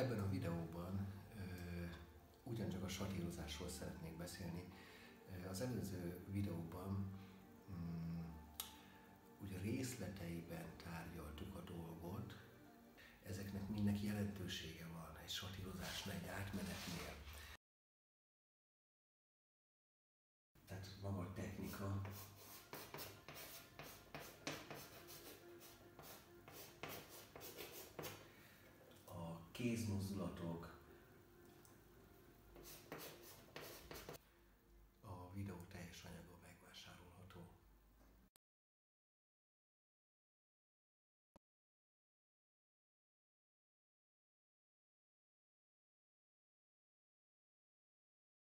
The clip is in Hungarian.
Ebben a videóban ugyancsak a satírozásról szeretnék beszélni. Az előző videóban um, ugye részleteiben tárgyaltuk a dolgot, ezeknek mindnek jelentősége van egy satírozásnál, egy átmenetnél. Tehát maga a technika, kézmozdulatok, a videó teljes anyaga.